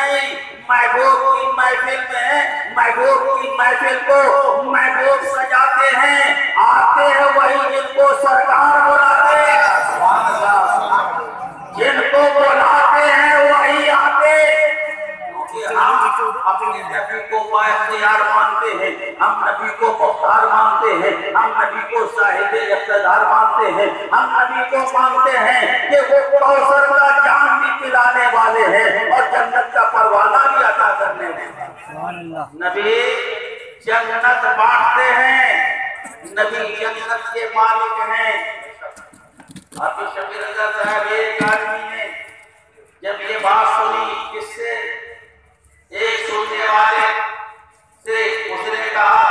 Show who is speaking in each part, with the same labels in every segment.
Speaker 1: نہیں محبوب کی محفل میں محبوب کی محفل کو محبوب سجاتے ہیں آتے ہیں وہی جن کو سرکار بلاتے ہیں جن کو بلاتے ہیں وہی آتے کیونکہ ہم اپنے نبی کو بااختیار مانتے ہیں ہم نبی کو مختار مانتے ہیں ہم نبی کو صاحب اقتدار مانتے ہیں ہم نبی کو مانتے ہیں کہ وہ کوثر کا جان پلانے والے ہیں اور جنت کا پروانہ بھی عطا کرنے والے ہیں۔ نبی جنت بانٹتے ہیں۔ نبی جنت کے مالک ہیں۔ آپ شبیر رضا صاحب ایک آدمی نے جب یہ بات سنی کس سے ایک سننے والے سے اس نے کہا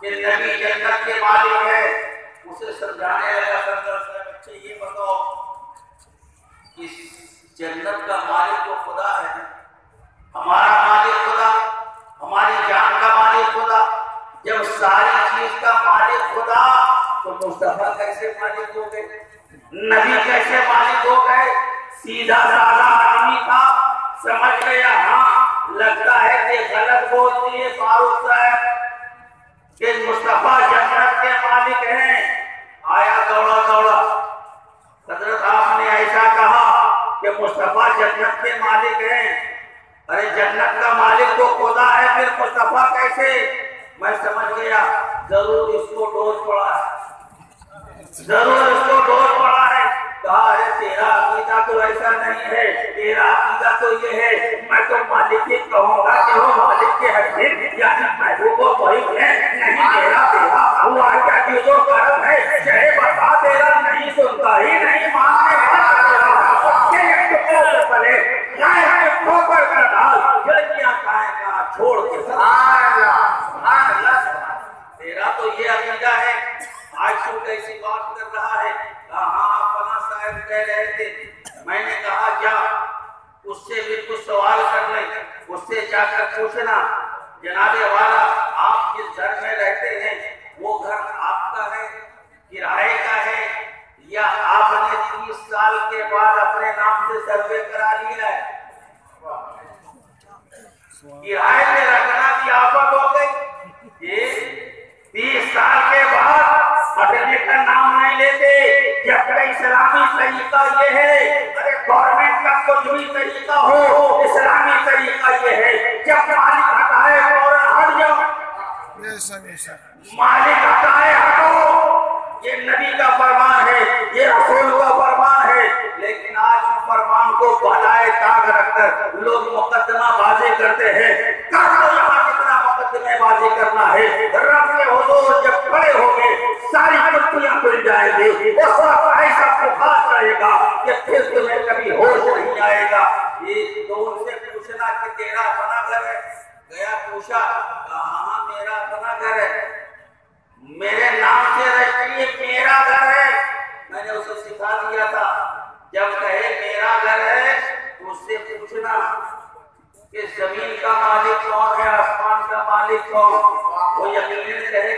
Speaker 1: کہ نبی جنت کے مالک ہے۔ اسے سمجھانے لگا سمجھا بچے یہ بتاؤ اس جنت کا مالک تو خدا ہے جی۔ ہمارا مالک خدا، ہماری جان کا مالک خدا۔ جب ساری چیز کا مالک خدا، تو مصطفیٰ کیسے مالک ہو گئے؟ نبی کیسے مالک ہو گئے؟ سیدھا سادہ آدمی تھا، سمجھ گیا ہاں لگتا ہے کہ غلط بولتی ہے فاروق صاحب کہ مصطفیٰ جنت کے مالک ہیں آیا دوڑا دوڑا حضرت آپ نے ایسا کہا کہ مصطفیٰ جنت کے مالک ہیں ارے جنت کا مالک تو خدا ہے پھر مصطفیٰ کیسے میں سمجھ گیا ضرور اس کو ڈوز پڑا ہے۔ ضرور اس کو ڈوز پڑا ہے۔ کہا ہے، تیرا عقیدہ تو ایسا نہیں ہے۔ تیرا عقیدہ تو یہ ہے، میں تو مالک ہی کہوں گا کہ وہ مالک کے حقیق یعنی محبوب و وہی ہے۔ نہیں، تیرا تیرا۔ ہوا کیا جو کرم ہے؟ چاہے بتا تیرا نہیں سنتا ہی نہیں ماننے والا تیرا کہ ایک ٹکڑے سے پلے جائے ہمیں ٹھوکر کر ڈال جلدیاں کہاں کہاں چھوڑ کے سبحان اللہ سبحان اللہ تیرا تو یہ عقیدہ ہے آج تو کیسی بات کر رہا ہے کہاں فلاں صاحب کہہ رہے تھے میں نے کہا جا اس سے کچھ سوال کر لیں اس سے جا کر پوچھنا؟ جناب والا، آپ جس گھر میں رہتے ہیں، وہ گھر آپ کا ہے؟ کرائے کا ہے؟ یا آپ نے تیس سال کے بعد اپنے نام سے سروے کرا لیا ہے؟ کرائے میں رکھنا بھی آفت ہو گئی۔ جی، تیس سال کے بعد بدلنے کا نام نہیں لیتے۔ جب اسلامی طریقہ یہ ہے۔ ارے گورنمنٹ کچھ بھی طریقہ ہو اسلامی طریقہ یہ ہے جب مالک ہٹائے فوراً ہٹ جاؤ مالک ہٹائے ہٹو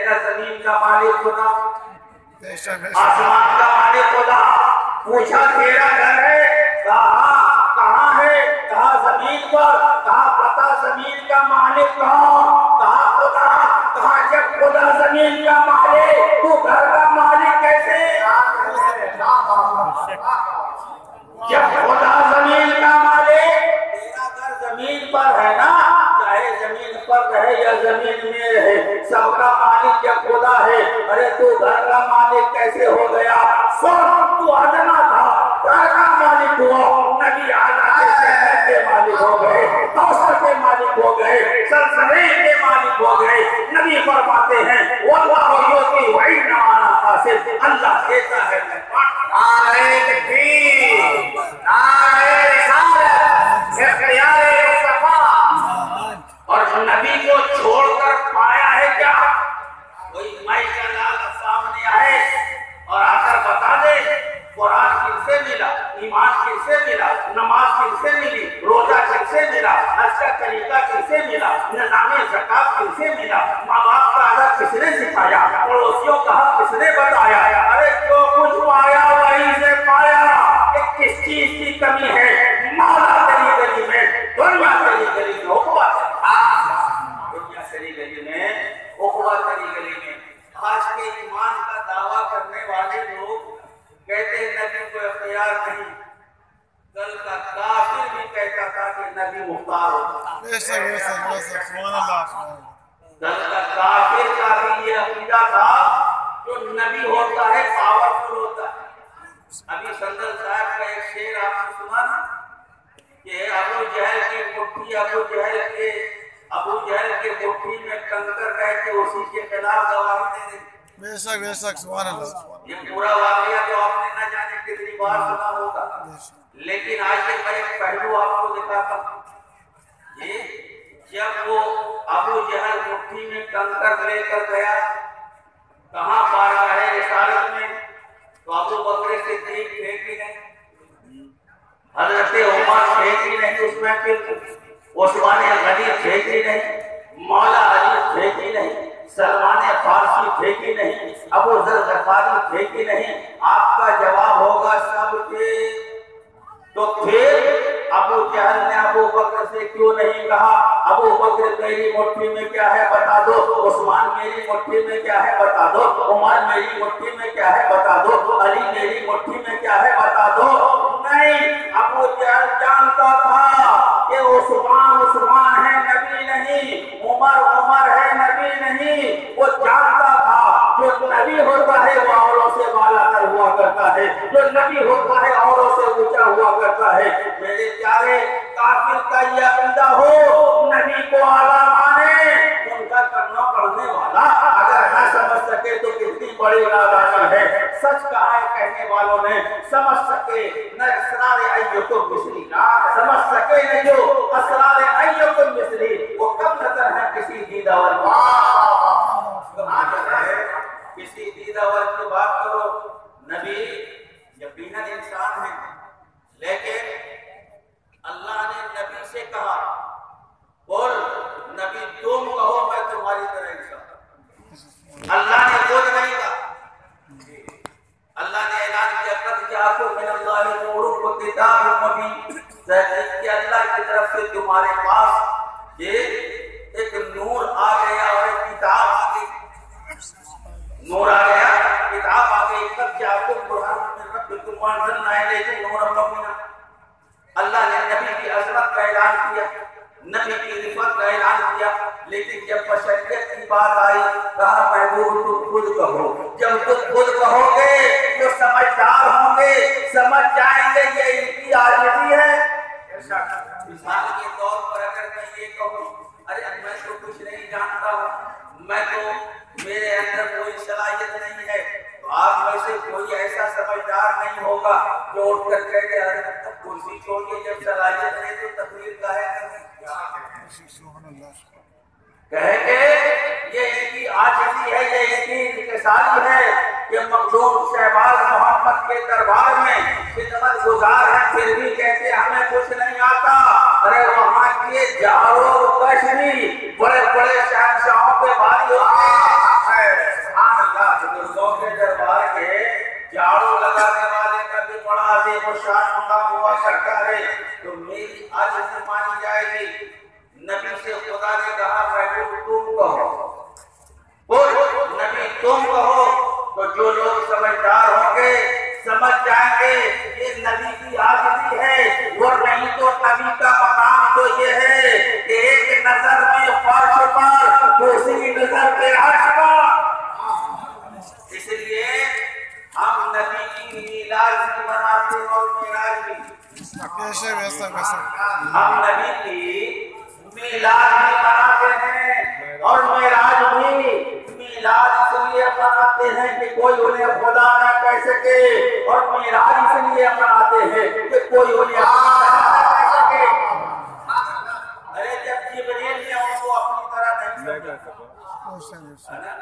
Speaker 1: گا زمین کا مالک خدا آسمان کا مالک خدا پوچھا تیرا گھر ہے؟ کہا کہاں ہے؟ کہا زمین پر؟ کہا پتا زمین کا مالک کون کہا خدا کہا جب خدا زمین کا مالک؟ تو گھر کا مالک کیسے؟ کن سے ماں باپ کا ادب کس نے سکھایا پڑوسیوں کا حق کس نے بتایا ارے جو کچھ پایا وہی سے پایا کہ کس چیز کی کمی ہے مولا تیری گلی میں دنیا تیری گلی میں اخوا دنیا تیری گلی میں اخوا تیری گلی میں آج کے ایمان کا دعویٰ کرنے والے لوگ کہتے ہیں نبی کو اختیار نہیں کل کا کافر بھی کہتا تھا کہ نبی مختار ہوتا
Speaker 2: بے
Speaker 1: کافر کا بھی یہ عقیدہ تھا جو نبی ہوتا ہے پاورفل ہوتا ہے۔ ابھی سندر صاحب کا ایک شعر آپ نے سنا نا کہ ابو جہل کی مٹھی ابو جہل کے ابو جہل کے مٹھی میں کنکر رہ کے اسی کے خلاف گواہی دے دیں
Speaker 2: بے شک بے شک سبحان اللہ۔
Speaker 1: یہ پورا واقعہ جو آپ نے نہ جانے کتنی بار سنا ہوگا۔ لیکن آج میں ایک پہلو آپ کو دکھاتا ہوں۔ یہ جب وہ ابو جہل مٹھی میں کنکر لے کر گیا۔ کہاں پار ہے رسالت میں تو ابو بکر سے دیکھ پھینکی نہیں حضرت عمر پھینکی نہیں اس میں پھر عثمان غنی پھینکی نہیں مولا علی پھینکی نہیں سلمان فارسی پھینکی نہیں ابو ذر غفاری پھینکی نہیں آپ کا جواب ہوگا سب کے۔ تو پھر ابو جہل نے ابو بکر سے کیوں نہیں کہا؟ ابو بکر میری مٹھی میں کیا ہے بتا دو؟ عثمان میری مٹھی میں کیا ہے بتا دو؟ عمر میری مٹھی میں کیا ہے بتا دو؟ علی میری مٹھی میں کیا ہے بتا دو؟ نہیں، ابو جہل کو اعلیٰ مانے۔ ان کا کرنا پڑھنے والا۔ اگر نہ سمجھ سکے تو کتنی بڑی نادانی ہے۔ سچ کہا ہے کہنے والوں نے، سمجھ سکے نہ اسرار ایوکم مثلی سمجھ سکے نہ جو اسرار ایوکم مصری۔ وہ کم نظر ہے کسی دیدہ کہاں جگہ ہے کسی دیدہ کی بات کرو نبی یقیناً انسان ہے لیکن اللہ نے نبی سے کہا بول نبی تم کہو میں تمہاری طرح انسان اللہ نے خود نہیں کہا اللہ نے اعلان کیا قد جاءکم من اللہ نور و کتاب مبین تحقیق کہ اللہ کی طرف سے تمہارے پاس یہ ایک نور آ گیا اور ایک کتاب آ گئی۔ نور آ گیا، کتاب آ گئی۔ قد جاءکم برہان من ربکم وانزلنا الیکم نورا مبینا اللہ نے نبی کی عظمت کا اعلان کیا، نبی کی رفت کا اعلان کیا، لیکن جب بشریت کی بات آئی کہا محبوب تم خود کہو جب تم خود کہو گے تو سمجھدار ہوں گے۔ سمجھ جائیں گے یہ ان کی عاجزی ہے۔ مثال کے طور پر اگر میں یہ کہوں ارے میں تو کچھ نہیں جانتا ہوں۔ میں تو میرے اندر کوئی صلاحیت نہیں ہے۔ تو آپ میں سے کوئی ایسا سمجھدار نہیں ہوگا جو اٹھ کر کہہ گیا ارے تب کرسی چھوڑیے جب صلاحیت نہیں تو تقریر کا ہے۔ کہیں گے؟ یہ ان کی عاجزی ہے، یہ ان کی انکساری ہے کہ مخدوم شہباز محمد کے دربار میں خدمت گزار ہیں پھر بھی کہتے ہمیں کچھ نہیں آتا۔ ارے وہاں کے جاڑو کشمی بڑے بڑے شہنشاہوں پہ بھاری ہوتے ہیں سبحان اللہ کے دربار کے لگانے والے کا بھی بڑا عظیم و شان مقام ہوا کرتا ہے۔ تو میری مانی جائے گی، نبی سے خدا نے کہا محبوب تم کہو بول نبی تم کہو تو جو لوگ سمجھدار ہوں گے، سمجھ جائیں گے یہ نبی کی عاجزی ہے، وہ نہیں تو نبی کا کوئی انہیں خدا نہ کہہ سکے اور معراج اس لیے مناتے ہیں کہ کوئی انہیں طرح نہ کہہ سکے۔ ارے جب جبریل نے ان کو اپنی طرح نہیں سمجھا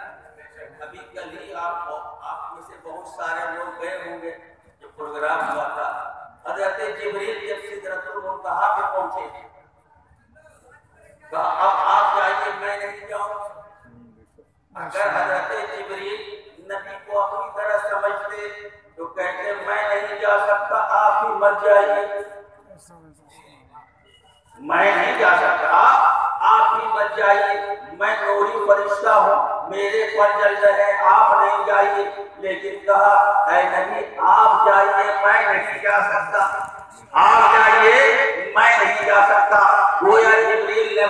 Speaker 1: میں نہیں جا سکتا۔ آپ ہی بچ جائیے۔ میں نوری فرشتہ ہوں۔ میرے پر جل رہے آپ نہیں جائیے۔ لیکن کہا، اے نبی، آپ جائیے۔ میں نہیں جا سکتا۔ آپ جائیے۔ میں نہیں جا سکتا۔ گویا جبریل نے